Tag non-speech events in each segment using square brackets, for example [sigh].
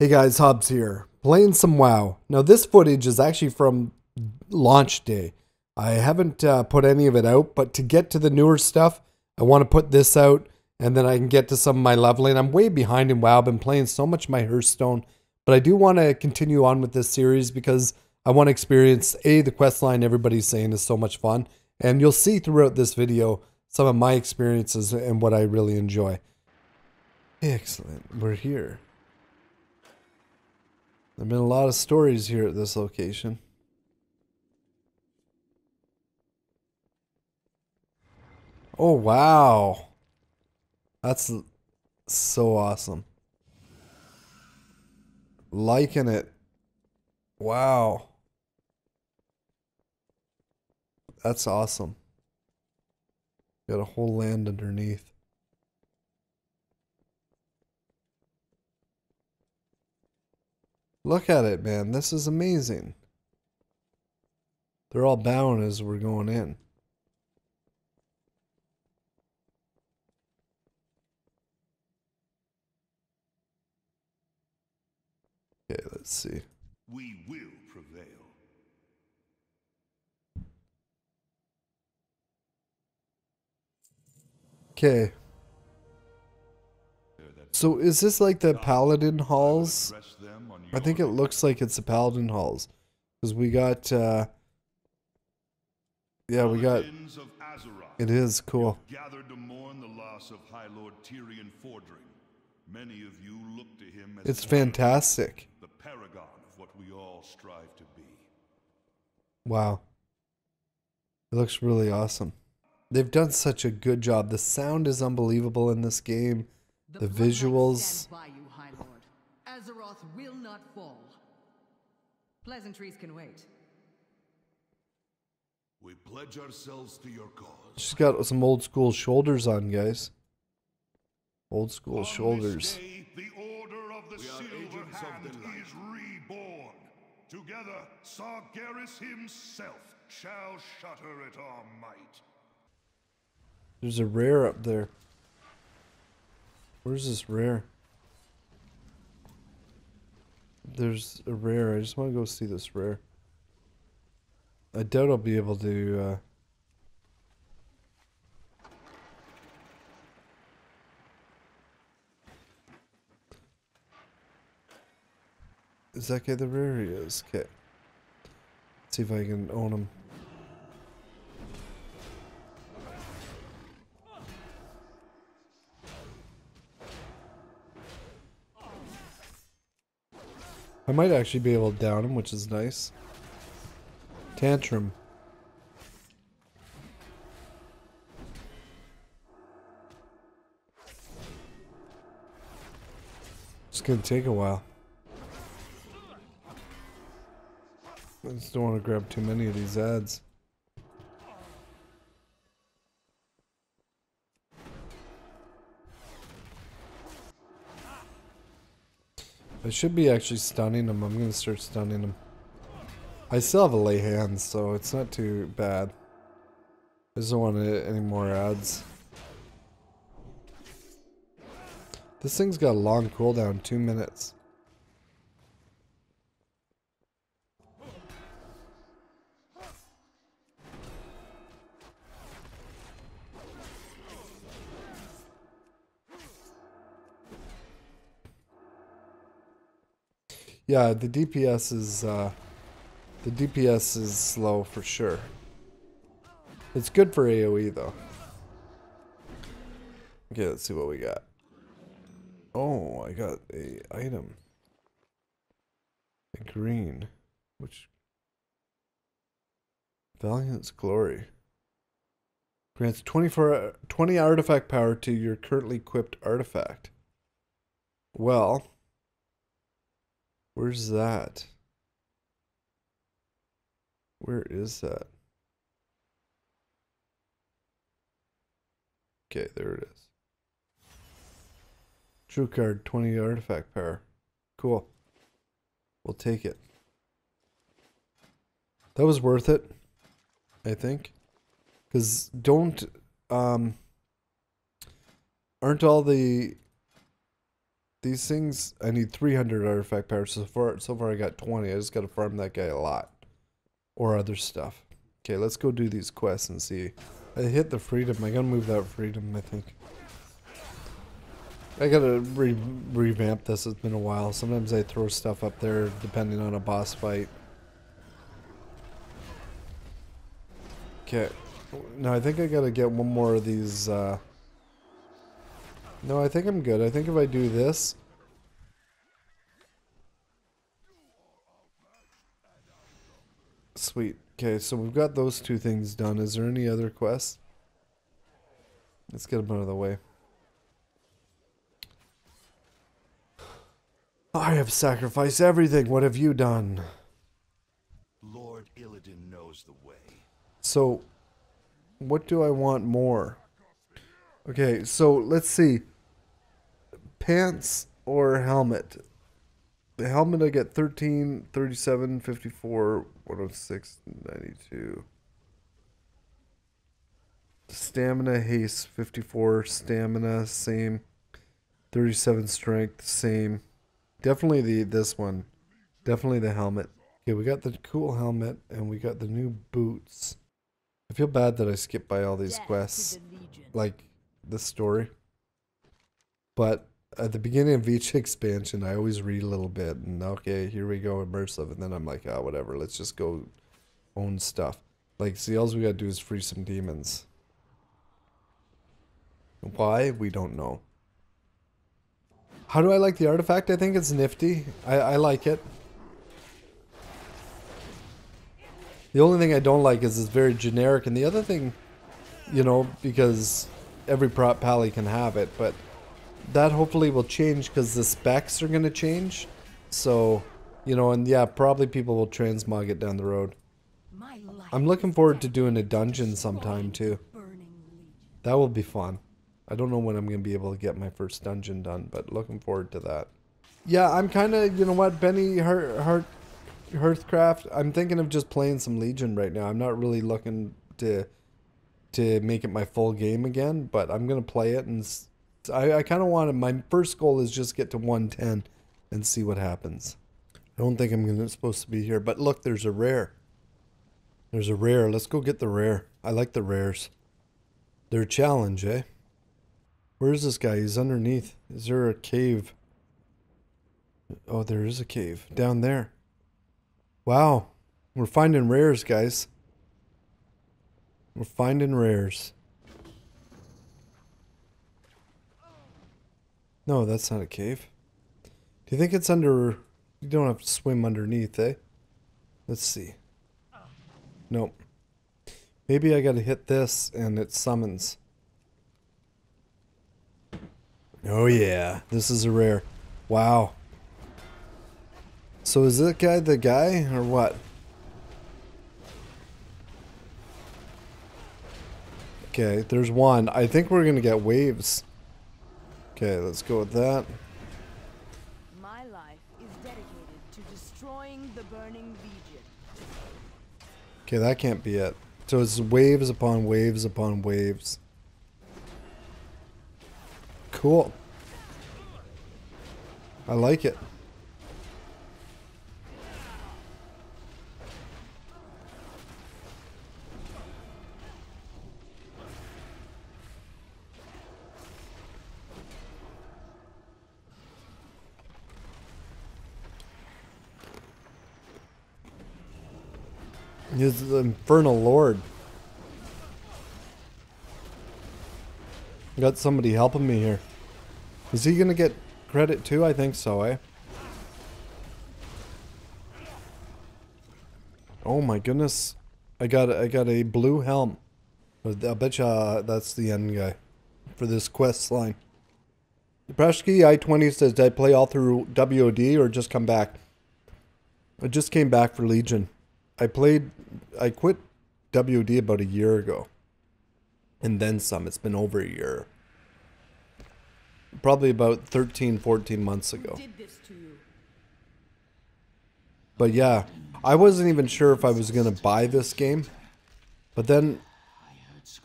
Hey guys, Hobbs here, playing some WoW. Now this footage is actually from launch day. I haven't uh, put any of it out, but to get to the newer stuff, I want to put this out, and then I can get to some of my leveling. I'm way behind in WoW. I've been playing so much my Hearthstone, but I do want to continue on with this series because I want to experience a the quest line everybody's saying is so much fun, and you'll see throughout this video some of my experiences and what I really enjoy. Excellent, we're here. There have been a lot of stories here at this location. Oh, wow. That's so awesome. Liking it. Wow. That's awesome. Got a whole land underneath. Look at it, man. This is amazing. They're all bowing as we're going in. Okay, let's see. We will prevail. Okay. So is this like the Paladin halls? I think it looks like it's the Paladin halls. Because we got, uh... Yeah, we got... It is cool. Gathered to mourn the loss of High Lord Tirion Fordring. Many of you look to him as It's fantastic. the paragon of what we all strive to be. Wow. It looks really awesome. They've done such a good job. The sound is unbelievable in this game. The Bloodline visuals. Azeroth will not fall. Pleasantries can wait. We pledge ourselves to your cause. She's got some old school shoulders on, guys. Old school On shoulders. This day, the Order of the We Silver of Hand the light. is reborn. Together, Sargeras himself shall shatter at our might. There's a rare up there. Where's this rare? There's a rare. I just want to go see this rare. I doubt I'll be able to. Uh... Is that guy the rare? He is. Okay. Let's See if I can own him. I might actually be able to down him, which is nice. Tantrum. It's gonna take a while. I just don't want to grab too many of these ads. I should be actually stunning him. I'm gonna start stunning him. I still have a lay hands, so it's not too bad. I just don't want any more ads. This thing's got a long cooldown, two minutes. Yeah, the DPS is uh, the DPS is slow for sure. It's good for AoE though. Okay, let's see what we got. Oh, I got a item. A green, which Valiant's Glory grants 24 20 artifact power to your currently equipped artifact. Well, Where's that? Where is that? Okay, there it is. True card, 20 artifact power. Cool. We'll take it. That was worth it, I think. Because don't, um, aren't all the these things, I need 300 artifact power. So far, so far I got 20. I just got to farm that guy a lot. Or other stuff. Okay, let's go do these quests and see. I hit the freedom. I gotta move that freedom, I think. I gotta re revamp this. It's been a while. Sometimes I throw stuff up there depending on a boss fight. Okay. No, I think I gotta get one more of these, uh... No, I think I'm good. I think if I do this... Sweet. Okay, so we've got those two things done. Is there any other quests? Let's get them out of the way. I have sacrificed everything. What have you done? Lord Illidan knows the way. So, what do I want more? Okay, so let's see. Pants or helmet? The helmet I get 13, 37, 54, 106, 92. Stamina, haste, 54. Stamina, same. 37 strength, same. Definitely the this one. Definitely the helmet. Okay, we got the cool helmet and we got the new boots. I feel bad that I skipped by all these Death quests, the like the story. But at the beginning of each expansion, I always read a little bit, and okay, here we go, immersive, and then I'm like, ah, whatever, let's just go own stuff. Like, see, all we gotta do is free some demons. Why? We don't know. How do I like the artifact? I think it's nifty. I, I like it. The only thing I don't like is it's very generic, and the other thing, you know, because every prot pally can have it, but that hopefully will change because the specs are going to change. So, you know, and yeah, probably people will transmog it down the road. I'm looking forward to doing a dungeon sometime too. That will be fun. I don't know when I'm going to be able to get my first dungeon done, but looking forward to that. Yeah, I'm kind of, you know what, Benny Heart, Heart, Hearthcraft, I'm thinking of just playing some Legion right now. I'm not really looking to to make it my full game again, but I'm going to play it and I kind of want to, my first goal is just get to 110 and see what happens. I don't think I'm gonna, supposed to be here, but look, there's a rare. There's a rare. Let's go get the rare. I like the rares. They're a challenge, eh? Where is this guy? He's underneath. Is there a cave? Oh, there is a cave down there. Wow. We're finding rares, guys. We're finding rares. No, that's not a cave. Do you think it's under... You don't have to swim underneath, eh? Let's see. Nope. Maybe I gotta hit this and it summons. Oh yeah, this is a rare. Wow. So is that guy the guy or what? Okay, there's one. I think we're gonna get waves. Okay, let's go with that. My life is dedicated to destroying the burning legion. Okay, that can't be it. So it's waves upon waves upon waves. Cool. I like it. He's the Infernal Lord. Got somebody helping me here. Is he gonna get credit too? I think so, eh? Oh my goodness. I got I got a blue helm. I bet you uh, that's the end guy for this quest line. Prashki I-20 says, did I play all through WOD or just come back? I just came back for Legion. I played, I quit WOD about a year ago. And then some. It's been over a year. Probably about 13, 14 months ago. Did this to you? But yeah, I wasn't even sure if I was going to buy this game. But then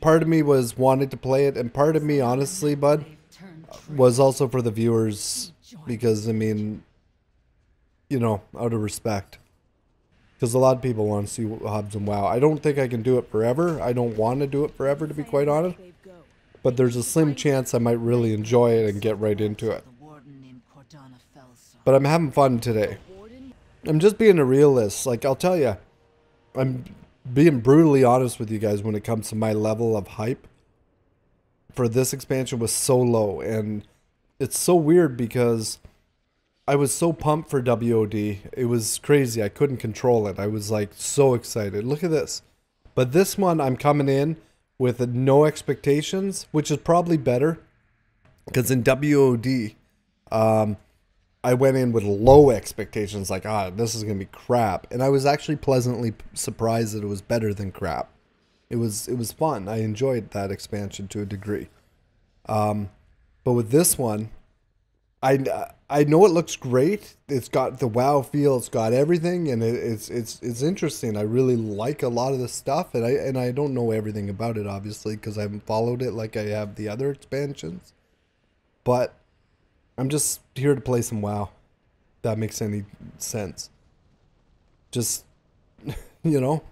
part of me was wanting to play it. And part of me, honestly, bud, was also for the viewers' because I mean, you know, out of respect. Because a lot of people want to see Hobbs and WoW. I don't think I can do it forever. I don't want to do it forever, to be quite honest. But there's a slim chance I might really enjoy it and get right into it. But I'm having fun today. I'm just being a realist. Like, I'll tell you, I'm being brutally honest with you guys when it comes to my level of hype for this expansion was so low. And it's so weird because I was so pumped for WOD. It was crazy. I couldn't control it. I was like so excited. Look at this. But this one, I'm coming in with no expectations, which is probably better. Because in WOD, um, I went in with low expectations, like, ah, this is gonna be crap, and I was actually pleasantly surprised that it was better than crap. It was it was fun. I enjoyed that expansion to a degree. Um, but with this one, I I know it looks great. It's got the WoW feel. It's got everything, and it, it's it's it's interesting. I really like a lot of the stuff, and I and I don't know everything about it, obviously, because I haven't followed it like I have the other expansions. But I'm just here to play some WoW. That makes any sense. Just, [laughs] you know,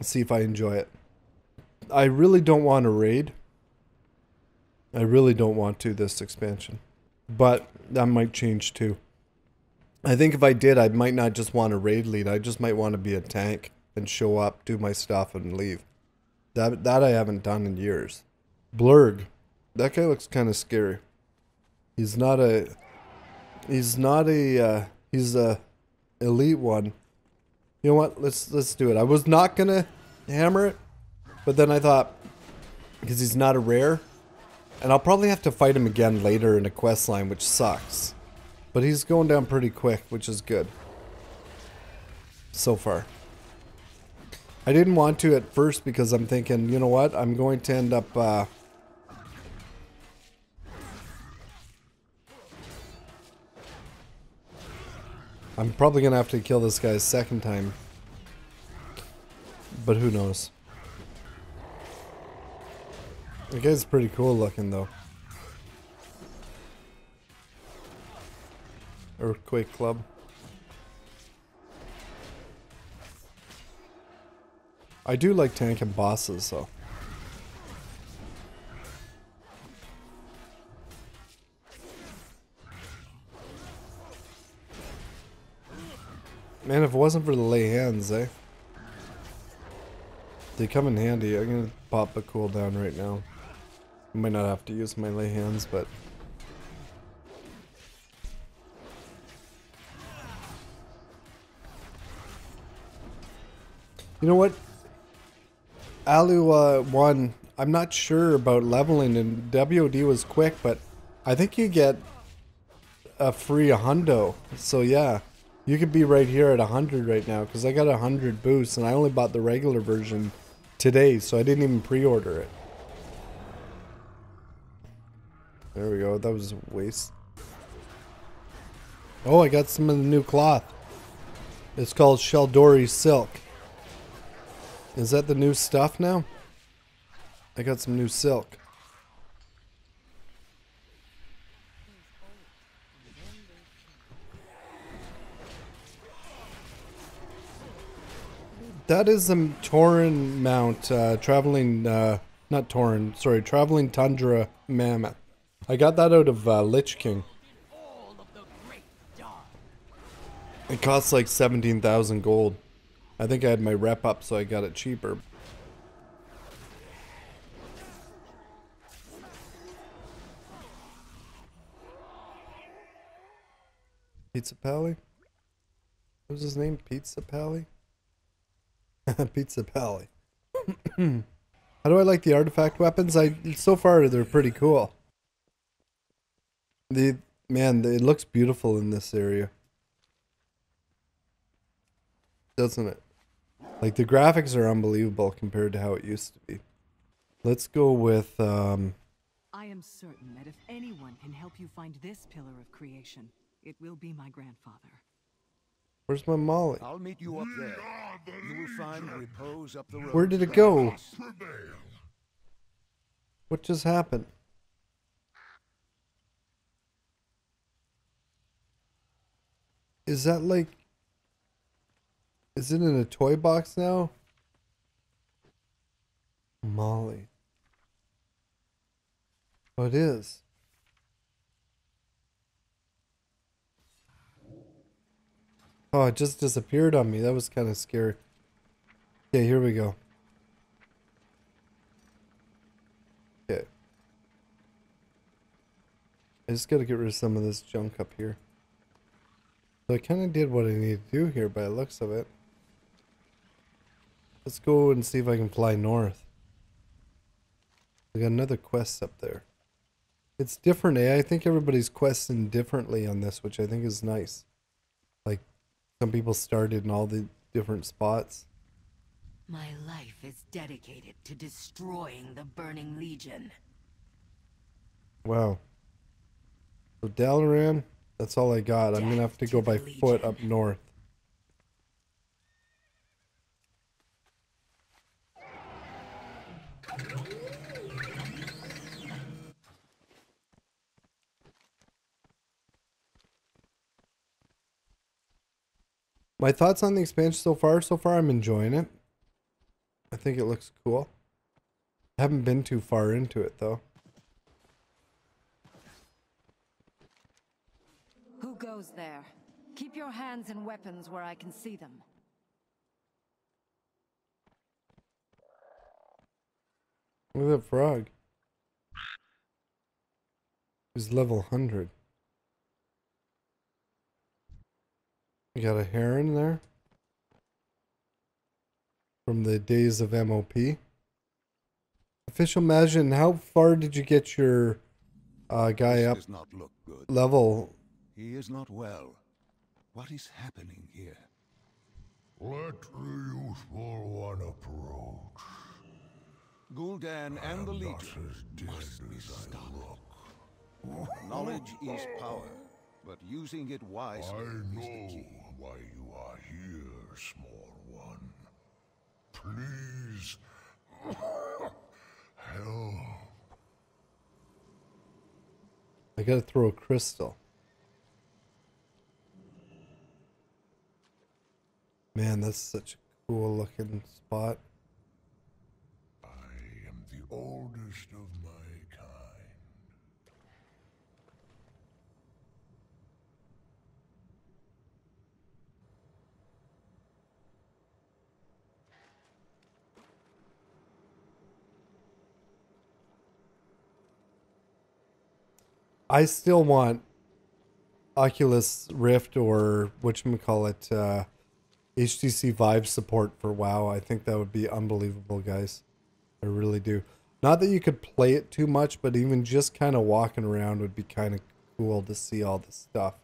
see if I enjoy it. I really don't want to raid. I really don't want to this expansion. But that might change too. I think if I did, I might not just want to raid lead. I just might want to be a tank and show up, do my stuff, and leave. That that I haven't done in years. Blurg, that guy looks kind of scary. He's not a. He's not a. Uh, he's a elite one. You know what? Let's let's do it. I was not gonna hammer it, but then I thought because he's not a rare, and I'll probably have to fight him again later in a quest line, which sucks. But he's going down pretty quick, which is good. So far. I didn't want to at first because I'm thinking, you know what? I'm going to end up. Uh, I'm probably gonna have to kill this guy a second time. But who knows? The guy's pretty cool looking though. Earthquake Club. I do like tanking bosses though. Man, if it wasn't for the lay hands, eh? They come in handy. I'm gonna pop a cooldown right now. Might not have to use my lay hands, but... You know what? Alu uh, 1, I'm not sure about leveling, and WOD was quick, but I think you get a free hundo. So yeah. You could be right here at 100 right now because I got a 100 boosts, and I only bought the regular version today, so I didn't even pre-order it. There we go. That was a waste. Oh, I got some of the new cloth. It's called Shal'dorei Silk. Is that the new stuff now? I got some new silk. That is a Tauren mount, uh, traveling, uh, not Tauren, sorry, traveling Tundra Mammoth. I got that out of uh, Lich King. It costs like 17,000 gold. I think I had my rep up, so I got it cheaper. Pizza Pally? What was his name? Pizza Pally? [laughs] Pizza Pally. [clears throat] How do I like the artifact weapons? I so far they're pretty cool. The man, it looks beautiful in this area. Doesn't it? Like the graphics are unbelievable compared to how it used to be. Let's go with um I am certain that if anyone can help you find this pillar of creation, it will be my grandfather. where's my Molly? I'll meet you up there. You will find repose up the road. Where did it go? What just happened? Is that like. Is it in a toy box now? Molly. Oh, it is. Oh, it just disappeared on me. That was kind of scary. Okay, here we go. Okay. I just gotta get rid of some of this junk up here. So I kind of did what I need to do here by the looks of it. Let's go and see if I can fly north. I got another quest up there. It's different, eh? I think everybody's questing differently on this, which I think is nice. Like, some people started in all the different spots. My life is dedicated to destroying the Burning Legion. Wow. So Dalaran, that's all I got. I'm gonna have to go by foot up north. My thoughts on the expansion so far? So far, I'm enjoying it. I think it looks cool. Haven't been too far into it though. Who goes there? Keep your hands and weapons where I can see them. Look at that frog. He's level 100. You got a heron there. From the days of MOP. Official Majin, how far did you get your uh, guy This up does not look good. level? He is not well. What is happening here? Let the youthful one approach. Gul'dan and the I'm Legion must be I stopped. [laughs] Knowledge is power, but using it I wisely is the know key. why you are here, small one. Please [coughs] help. I gotta throw a crystal. Man, that's such a cool looking spot. I am the oldest of my kind. I still want Oculus Rift or whatchamacallit, uh, HTC Vive support for WoW. I think that would be unbelievable, guys. I really do. Not that you could play it too much, but even just kind of walking around would be kind of cool to see all this stuff.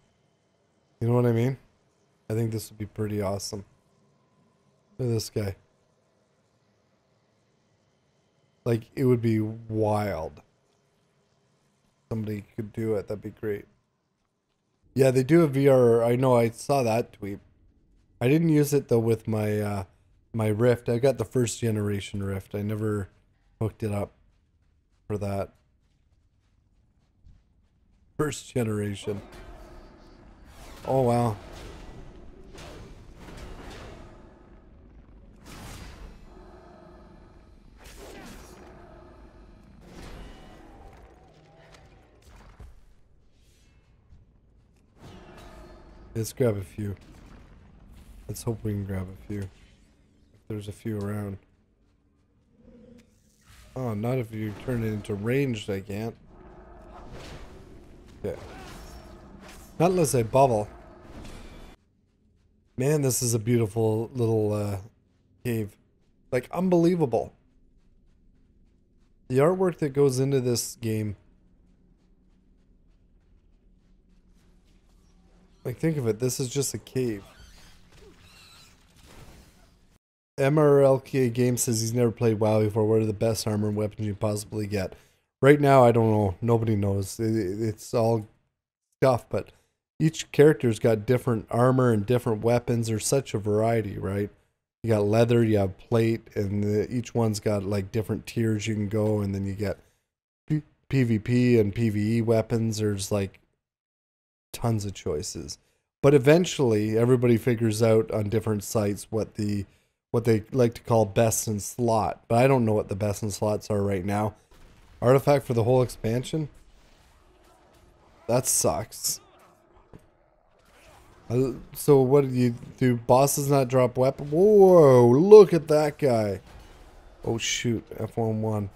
You know what I mean? I think this would be pretty awesome. Look at this guy. Like, it would be wild somebody could do it, that'd be great. Yeah, they do a VR. I know. I saw that tweet. I didn't use it though with my uh, my Rift. I got the first generation Rift. I never hooked it up for that. First generation. Oh wow. Let's grab a few. Let's hope we can grab a few. If there's a few around. Oh, not if you turn it into ranged, I can't. Yeah. Not unless I bubble. Man, this is a beautiful little uh, cave. Like, unbelievable. The artwork that goes into this game Like, think of it. This is just a cave. MRLK Game says he's never played WoW before. What are the best armor and weapons you possibly get? Right now, I don't know. Nobody knows. It, it- it's all stuff, but each character's got different armor and different weapons. There's such a variety, right? You got leather, you have plate, and the, each one's got like different tiers you can go, and then you get P- PvP and PvE weapons. There's like tons of choices. But eventually, everybody figures out on different sites what the what they like to call best in slot. But I don't know what the best in slots are right now. Artifact for the whole expansion. That sucks. Uh, So what do you do? Bosses not drop weapon? Whoa! Look at that guy. Oh shoot! F11.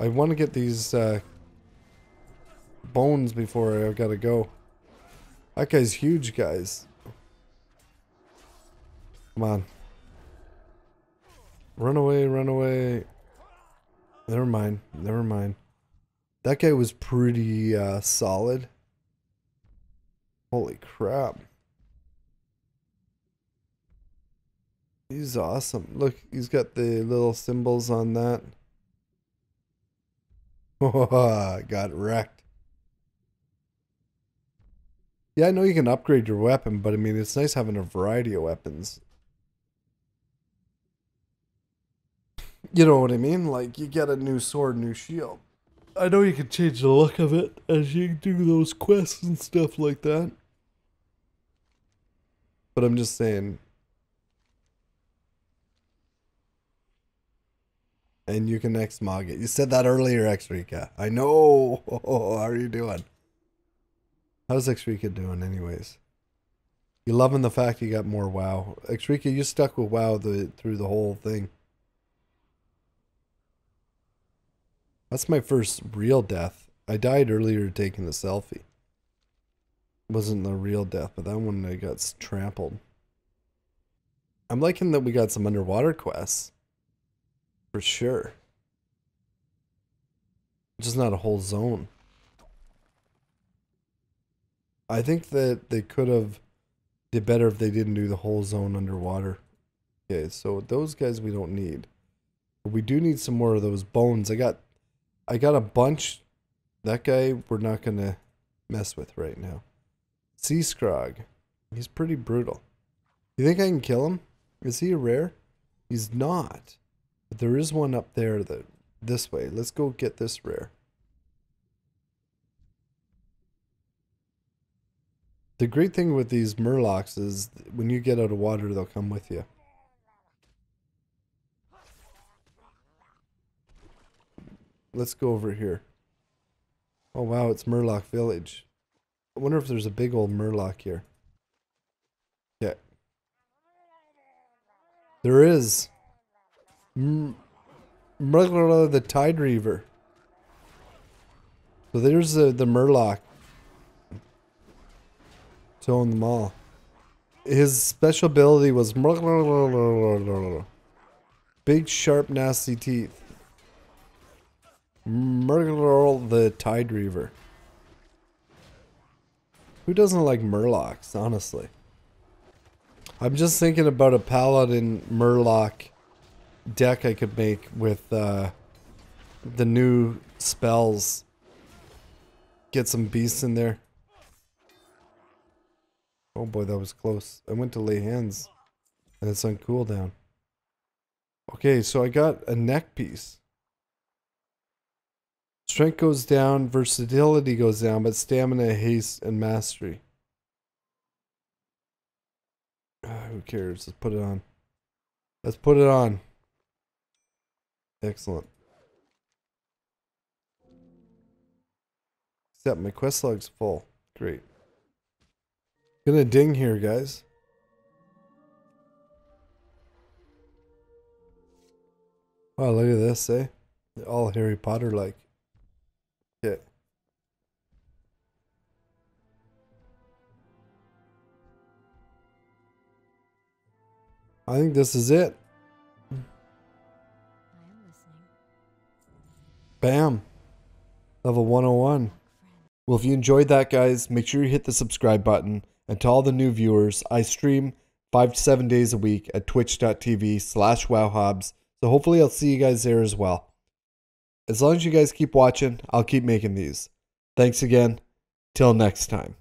I want to get these uh, bones before I gotta go. That guy's huge, guys. Come on. Run away, run away. Never mind, never mind. That guy was pretty uh, solid. Holy crap. He's awesome. Look, he's got the little symbols on that. [laughs] Got wrecked. Yeah, I know you can upgrade your weapon, but I mean, it's nice having a variety of weapons. You know what I mean? Like, you get a new sword, new shield. I know you can change the look of it as you do those quests and stuff like that. But I'm just saying. And you can X-Mog it. You said that earlier, X-Rika. I know. [laughs] How are you doing? How's X-Rika doing anyways? You loving the fact you got more WoW. X-Rika, you stuck with WoW the, through the whole thing. That's my first real death. I died earlier taking the selfie. Wasn't the real death, but that one I got trampled. I'm liking that we got some underwater quests. For sure. Just not a whole zone. I think that they could have did better if they didn't do the whole zone underwater. Okay, so those guys we don't need. But we do need some more of those bones. I got I got a bunch. That guy we're not gonna mess with right now. Sea Scrog. He's pretty brutal. You think I can kill him? Is he a rare? He's not. But there is one up there that this way. Let's go get this rare. The great thing with these murlocs is when you get out of water, they'll come with you. Let's go over here. Oh wow, it's Murloc Village. I wonder if there's a big old Murloc here. Yeah. There is. M- Murloc the Tide Reaver. So there's the, the Murloc. Showing them all. His special ability was big, sharp, nasty teeth. Murgle the Tide Reaver. Who doesn't like Murlocs, honestly? I'm just thinking about a Paladin Murloc deck I could make with uh, the new spells. Get some beasts in there. Oh boy, that was close. I went to lay hands and it's on cooldown. Okay, so I got a neck piece. Strength goes down, versatility goes down, but stamina, haste, and mastery. Ah, who cares? Let's put it on. Let's put it on. Excellent. Except my quest log's full. Great. Gonna ding here, guys. Wow, look at this, eh? All Harry Potter like. I think this is it. Bam. Level 101. Well, if you enjoyed that, guys, make sure you hit the subscribe button. And to all the new viewers, I stream five to seven days a week at twitch.tv slash wowhobbs. So hopefully I'll see you guys there as well. As long as you guys keep watching, I'll keep making these. Thanks again. Till next time.